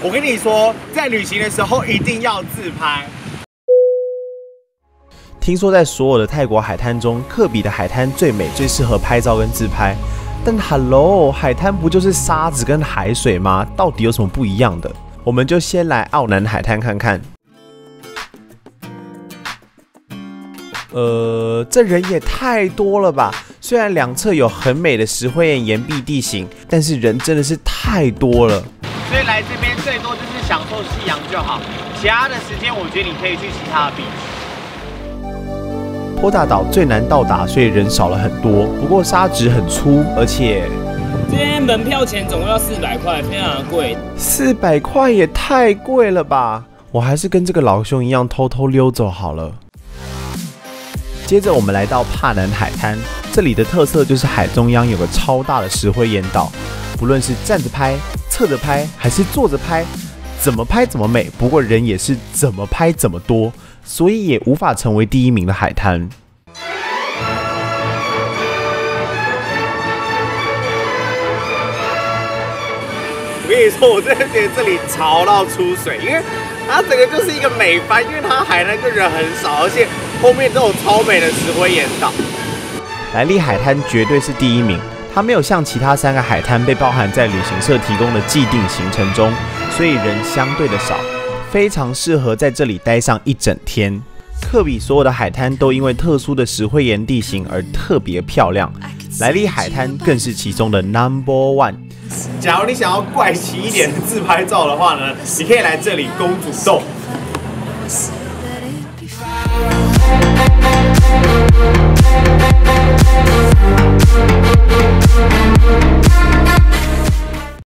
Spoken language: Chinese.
我跟你说，在旅行的时候一定要自拍。听说在所有的泰国海滩中，克比的海滩最美，最适合拍照跟自拍。但 Hello，海滩不就是沙子跟海水吗？到底有什么不一样的？我们就先来澳南海滩看看。呃，这人也太多了吧！虽然两侧有很美的石灰岩岩壁地形，但是人真的是太多了。所以来这边最多就是享受夕阳就好，其他的时间我觉得你可以去其他的地坡大岛最难到达，所以人少了很多。不过沙质很粗，而且今天门票钱总共要四百块，非常的贵。四百块也太贵了吧！我还是跟这个老兄一样偷偷溜走好了。接着我们来到帕南海滩，这里的特色就是海中央有个超大的石灰岩岛，不论是站着拍。侧着拍还是坐着拍，怎么拍怎么美。不过人也是怎么拍怎么多，所以也无法成为第一名的海滩。我跟你说，我真的觉得这里潮到出水，因为它整个就是一个美翻，因为它海滩就人很少，而且后面都有超美的石灰岩岛。莱利海滩绝对是第一名。它没有像其他三个海滩被包含在旅行社提供的既定行程中，所以人相对的少，非常适合在这里待上一整天。克比所有的海滩都因为特殊的石灰岩地形而特别漂亮，莱利海滩更是其中的 number one。假如你想要怪奇一点的自拍照的话呢，你可以来这里公主洞。